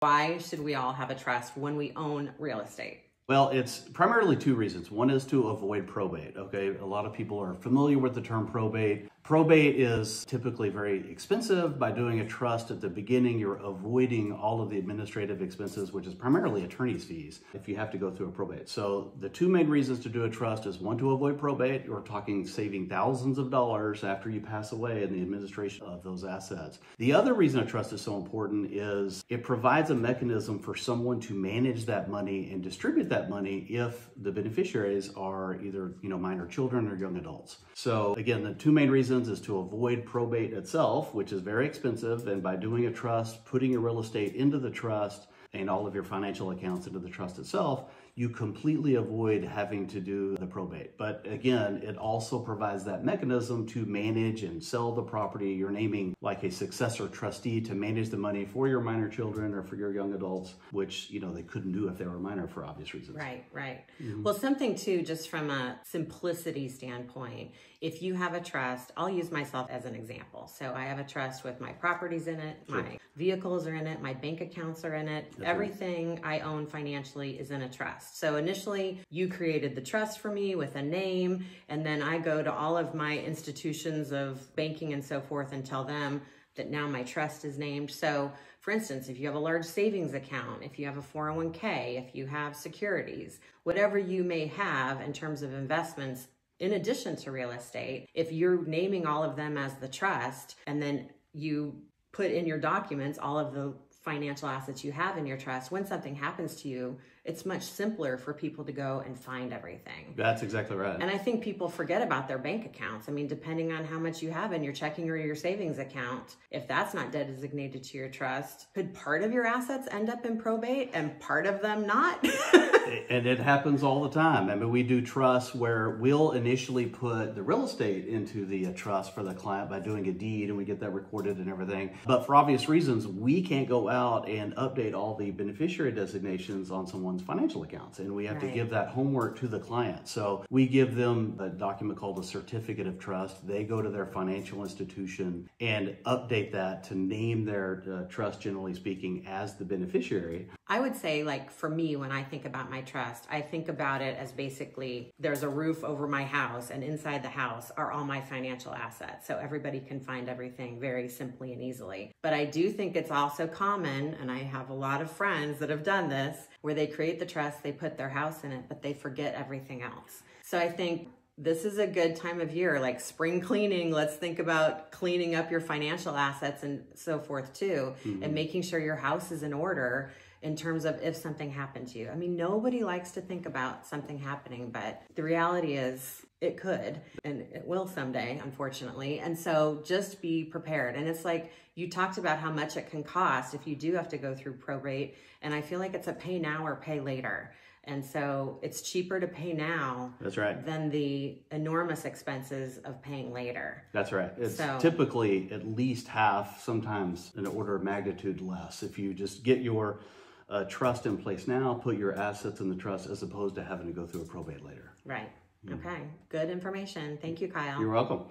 Why should we all have a trust when we own real estate? Well, it's primarily two reasons. One is to avoid probate. Okay, a lot of people are familiar with the term probate. Probate is typically very expensive. By doing a trust at the beginning, you're avoiding all of the administrative expenses, which is primarily attorney's fees, if you have to go through a probate. So, the two main reasons to do a trust is one, to avoid probate. We're talking saving thousands of dollars after you pass away in the administration of those assets. The other reason a trust is so important is it provides a mechanism for someone to manage that money and distribute that money if the beneficiaries are either, you know, minor children or young adults. So, again, the two main reasons reasons is to avoid probate itself, which is very expensive. And by doing a trust, putting your real estate into the trust and all of your financial accounts into the trust itself, you completely avoid having to do the probate. But again, it also provides that mechanism to manage and sell the property. You're naming like a successor trustee to manage the money for your minor children or for your young adults, which, you know, they couldn't do if they were minor for obvious reasons. Right, right. Mm-hmm. Well, something too, just from a simplicity standpoint, if you have a trust, I'll use myself as an example. So I have a trust with my properties in it, sure. my vehicles are in it, my bank accounts are in it. That's Everything right. I own financially is in a trust. So initially, you created the trust for me with a name, and then I go to all of my institutions of banking and so forth and tell them that now my trust is named. So, for instance, if you have a large savings account, if you have a 401k, if you have securities, whatever you may have in terms of investments, in addition to real estate, if you're naming all of them as the trust and then you put in your documents all of the financial assets you have in your trust, when something happens to you, it's much simpler for people to go and find everything. That's exactly right. And I think people forget about their bank accounts. I mean, depending on how much you have in your checking or your savings account, if that's not designated to your trust, could part of your assets end up in probate and part of them not? and it happens all the time. I mean, we do trusts where we'll initially put the real estate into the uh, trust for the client by doing a deed and we get that recorded and everything. But for obvious reasons, we can't go out and update all the beneficiary designations on someone's financial accounts and we have right. to give that homework to the client. So we give them a document called a certificate of trust. They go to their financial institution and update that to name their uh, trust, generally speaking, as the beneficiary. I would say, like, for me, when I think about my trust, I think about it as basically there's a roof over my house, and inside the house are all my financial assets. So everybody can find everything very simply and easily. But I do think it's also common, and I have a lot of friends that have done this, where they create the trust, they put their house in it, but they forget everything else. So I think this is a good time of year, like spring cleaning. Let's think about cleaning up your financial assets and so forth too, mm-hmm. and making sure your house is in order in terms of if something happened to you. I mean, nobody likes to think about something happening, but the reality is it could and it will someday, unfortunately. And so just be prepared. And it's like you talked about how much it can cost if you do have to go through probate. And I feel like it's a pay now or pay later. And so it's cheaper to pay now. That's right. Than the enormous expenses of paying later. That's right. It's so, typically at least half, sometimes an order of magnitude less. If you just get your uh, trust in place now, put your assets in the trust as opposed to having to go through a probate later. Right. Mm. Okay. Good information. Thank you, Kyle. You're welcome.